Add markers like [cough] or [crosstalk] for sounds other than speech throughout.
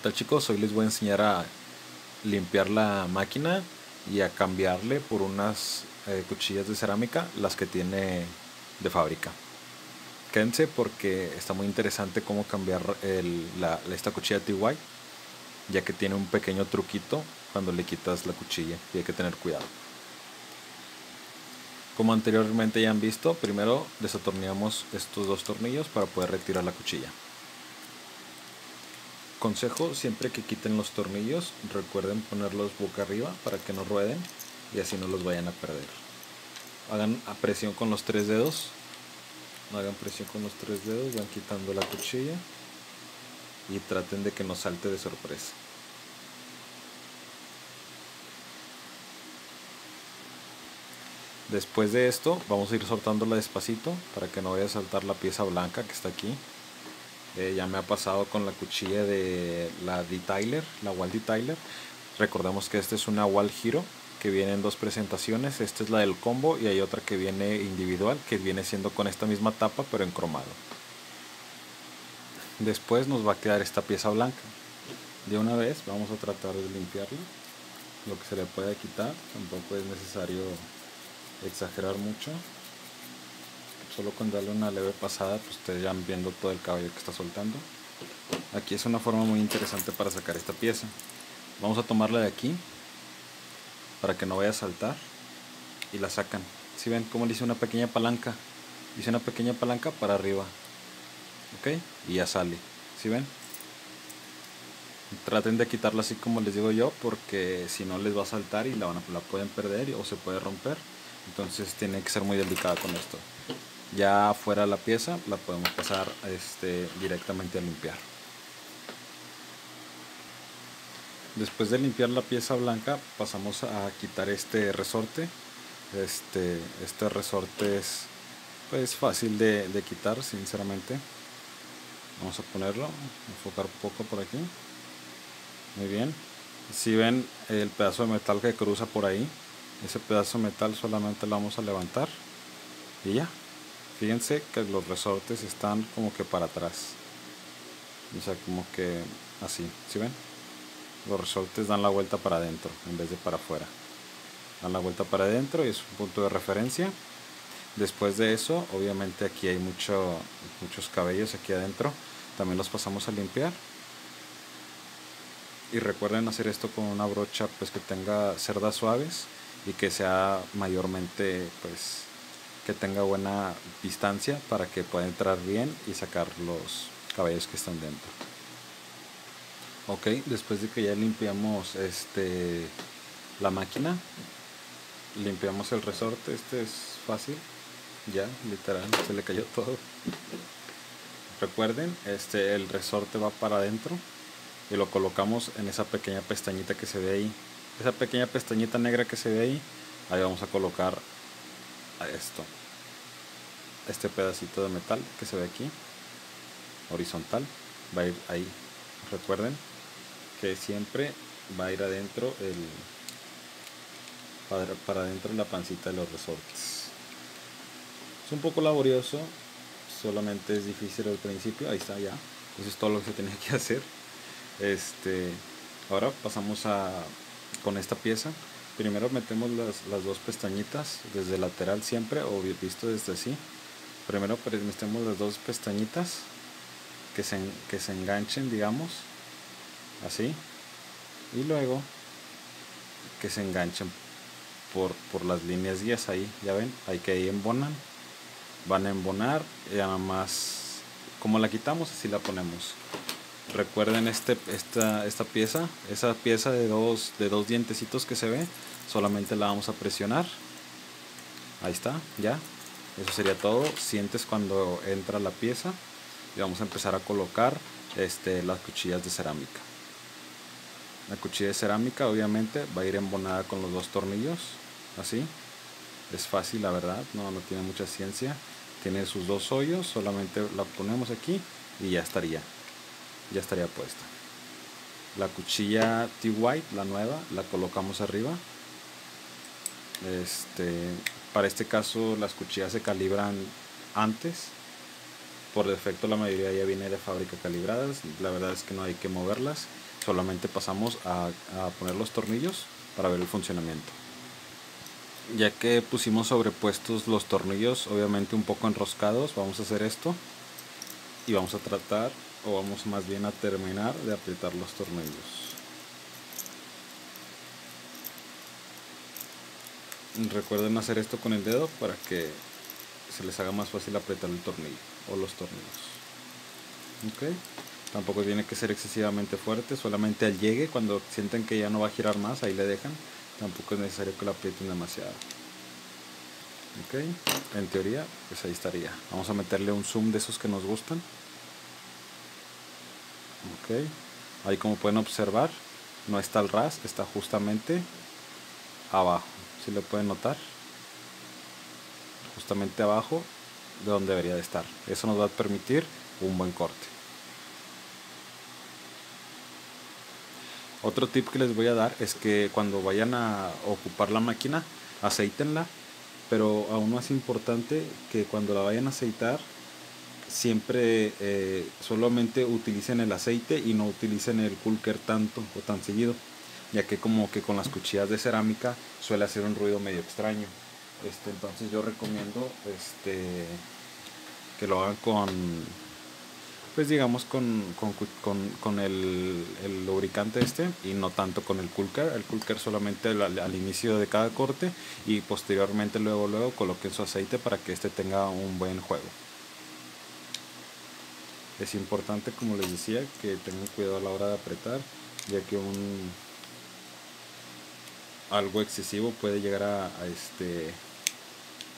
tal chicos? Hoy les voy a enseñar a limpiar la máquina y a cambiarle por unas eh, cuchillas de cerámica, las que tiene de fábrica. Quédense porque está muy interesante cómo cambiar esta cuchilla TY, ya que tiene un pequeño truquito cuando le quitas la cuchilla y hay que tener cuidado. Como anteriormente ya han visto, primero desatornillamos estos dos tornillos para poder retirar la cuchilla. Consejo, siempre que quiten los tornillos, recuerden ponerlos boca arriba para que no rueden y así no los vayan a perder. Hagan presión con los tres dedos. Hagan presión con los tres dedos, van quitando la cuchilla y traten de que no salte de sorpresa. Después de esto vamos a ir soltándola despacito para que no vaya a saltar la pieza blanca que está aquí. Eh, ya me ha pasado con la cuchilla de la D-Tyler, la Wall D-Tyler. Recordemos que esta es una Wall Hero que viene en dos presentaciones. Esta es la del combo y hay otra que viene individual que viene siendo con esta misma tapa pero en cromado. Después nos va a quedar esta pieza blanca. De una vez vamos a tratar de limpiarla. Lo que se le puede quitar, tampoco es necesario exagerar mucho solo con darle una leve pasada pues ustedes ya van viendo todo el cabello que está soltando. Aquí es una forma muy interesante para sacar esta pieza. Vamos a tomarla de aquí para que no vaya a saltar y la sacan. Si ven como le hice una pequeña palanca hice una pequeña palanca para arriba ok y ya sale. Si ven traten de quitarla así como les digo yo porque si no les va a saltar y la, van a, la pueden perder o se puede romper. Entonces tiene que ser muy delicada con esto ya fuera la pieza la podemos pasar este, directamente a limpiar. Después de limpiar la pieza blanca pasamos a quitar este resorte. Este, este resorte es pues fácil de, de quitar sinceramente. Vamos a ponerlo enfocar un poco por aquí. Muy bien. Si ven el pedazo de metal que cruza por ahí ese pedazo de metal solamente lo vamos a levantar y ya fíjense que los resortes están como que para atrás. O sea como que así ¿sí ven? los resortes dan la vuelta para adentro en vez de para afuera. Dan la vuelta para adentro y es un punto de referencia. Después de eso obviamente aquí hay mucho, muchos cabellos aquí adentro. También los pasamos a limpiar. Y recuerden hacer esto con una brocha pues que tenga cerdas suaves y que sea mayormente pues que tenga buena distancia para que pueda entrar bien y sacar los cabellos que están dentro. Ok después de que ya limpiamos este la máquina limpiamos el resorte este es fácil ya literal se le cayó [laughs] todo. Recuerden este el resorte va para adentro y lo colocamos en esa pequeña pestañita que se ve ahí. Esa pequeña pestañita negra que se ve ahí ahí vamos a colocar esto este pedacito de metal que se ve aquí horizontal va a ir ahí. Recuerden que siempre va a ir adentro el para, para adentro la pancita de los resortes. Es un poco laborioso solamente es difícil al principio ahí está ya. Eso es todo lo que se tiene que [laughs] hacer. Este ahora pasamos a con esta pieza. Primero metemos las, las dos pestañitas desde lateral siempre o visto desde así primero metemos las dos pestañitas que se, que se enganchen digamos así y luego que se enganchen por, por las líneas guías ahí ya ven ahí que ahí embonan van a embonar y nada más como la quitamos así la ponemos recuerden este, esta, esta pieza, esa pieza de dos, de dos dientecitos que se ve, solamente la vamos a presionar. Ahí está, ya. Eso sería todo. Sientes cuando entra la pieza y vamos a empezar a colocar este, las cuchillas de cerámica. La cuchilla de cerámica obviamente va a ir embonada con los dos tornillos, así. Es fácil la verdad, no, no tiene mucha ciencia. Tiene sus dos hoyos, solamente la ponemos aquí y ya estaría ya estaría puesta. La cuchilla T-White, la nueva, la colocamos arriba. Este, para este caso las cuchillas se calibran antes. por defecto la mayoría ya viene de fábrica calibradas. La verdad es que no hay que moverlas. Solamente pasamos a, a poner los tornillos para ver el funcionamiento. Ya que pusimos sobrepuestos los tornillos obviamente un poco enroscados vamos a hacer esto. Y vamos a tratar o vamos más bien a terminar de apretar los tornillos recuerden hacer esto con el dedo para que se les haga más fácil apretar el tornillo o los tornillos. Ok. Tampoco tiene que ser excesivamente fuerte solamente al llegue cuando sienten que ya no va a girar más ahí le dejan. Tampoco es necesario que lo aprieten demasiado. Ok. En teoría pues ahí estaría. Vamos a meterle un zoom de esos que nos gustan. Ok. Ahí como pueden observar no está al ras está justamente abajo si lo pueden notar. Justamente abajo de donde debería de estar. Eso nos va a permitir un buen corte. Otro tip que les voy a dar es que cuando vayan a ocupar la máquina aceitenla pero aún más importante que cuando la vayan a aceitar siempre eh, solamente utilicen el aceite y no utilicen el culker tanto o tan seguido ya que como que con las cuchillas de cerámica suele hacer un ruido medio extraño. Este, entonces yo recomiendo este, que lo hagan con, pues digamos con, con, el, lubricante este y no tanto con el culker. El culker solamente al, inicio de cada corte y posteriormente luego luego coloquen su aceite para que este tenga un buen juego. Es importante como les decía que tengan cuidado a la hora de apretar ya que un algo excesivo puede llegar a, este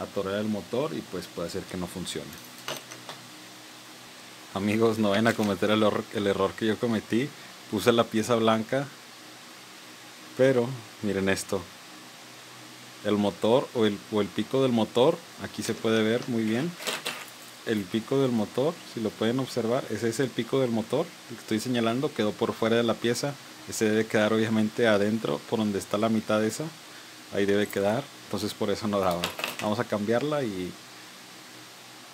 a torrear el motor y pues puede ser que no funcione. Amigos no vayan a cometer el, el error que yo cometí. Puse la pieza blanca pero miren esto. El motor o el, o el pico del motor aquí se puede ver muy bien. El pico del motor si lo pueden observar ese es el pico del motor. Que estoy señalando quedó por fuera de la pieza ese debe quedar obviamente adentro, por donde está la mitad de esa. Ahí debe quedar. Entonces por eso no daba. Vamos a cambiarla y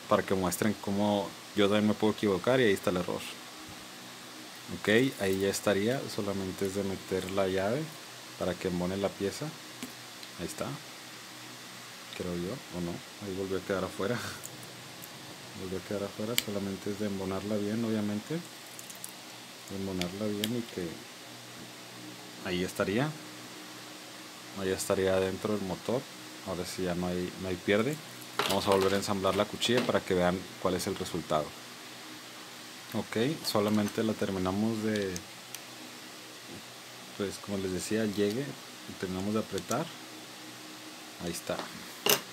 para que muestren cómo yo también me puedo equivocar y ahí está el error. Ok, ahí ya estaría. Solamente es de meter la llave para que embone la pieza. Ahí está. Creo yo, o no. Ahí volvió a quedar afuera. [laughs] volvió a quedar afuera. Solamente es de embonarla bien, obviamente. De bien y que ahí estaría. Ahí estaría dentro del motor. Ahora sí ya no hay, no hay pierde. Vamos a volver a ensamblar la cuchilla para que vean cuál es el resultado. Ok solamente la terminamos de pues como les decía llegue terminamos de apretar. Ahí está.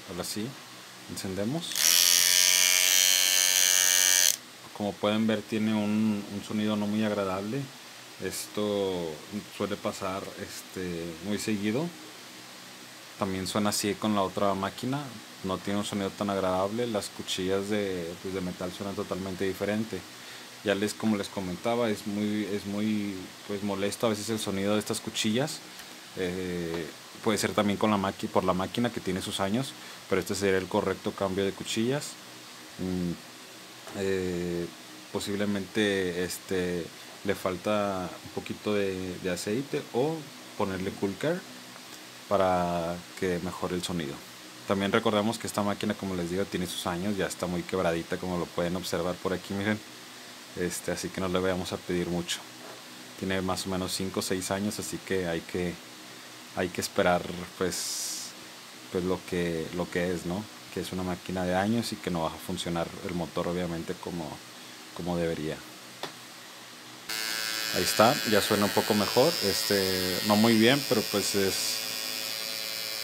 Ahora sí encendemos. Como pueden ver tiene un sonido no muy agradable esto suele pasar este, muy seguido. También suena así con la otra máquina. No tiene un sonido tan agradable. Las cuchillas de, pues, de metal suenan totalmente diferente. Ya les, como les comentaba, es muy, es muy pues, molesto a veces el sonido de estas cuchillas. Eh, puede ser también con la por la máquina que tiene sus años, pero este sería el correcto cambio de cuchillas. Mm, eh, posiblemente este le falta un poquito de, aceite o ponerle cool care para que mejore el sonido. También recordemos que esta máquina, como les digo, tiene sus años, ya está muy quebradita, como lo pueden observar por aquí, miren. Este, así que no le vamos a pedir mucho. Tiene más o menos 5 o 6 años, así que hay que, hay que esperar pues, pues lo, que, lo que es, ¿no? Que es una máquina de años y que no va a funcionar el motor obviamente como, como debería ahí está ya suena un poco mejor este no muy bien pero pues es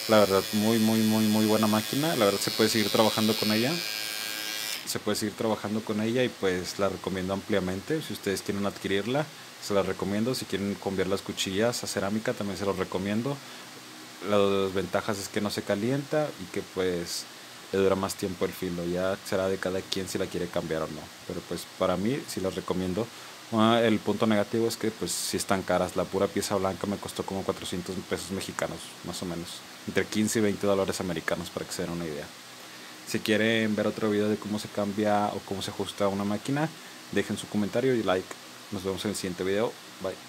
la verdad muy muy muy muy buena máquina. La verdad se puede seguir trabajando con ella. Se puede seguir trabajando con ella y pues la recomiendo ampliamente. Si ustedes quieren adquirirla se la recomiendo. Si quieren cambiar las cuchillas a cerámica también se los recomiendo. Las ventajas es que no se calienta y que pues le dura más tiempo el filo. Ya será de cada quien si la quiere cambiar o no. Pero pues para mí sí las recomiendo Ah, el punto negativo es que pues si están caras. La pura pieza blanca me costó como 400 pesos mexicanos, más o menos. Entre 15 y 20 dólares americanos para que se den una idea. Si quieren ver otro video de cómo se cambia o cómo se ajusta una máquina, dejen su comentario y like. Nos vemos en el siguiente video. Bye.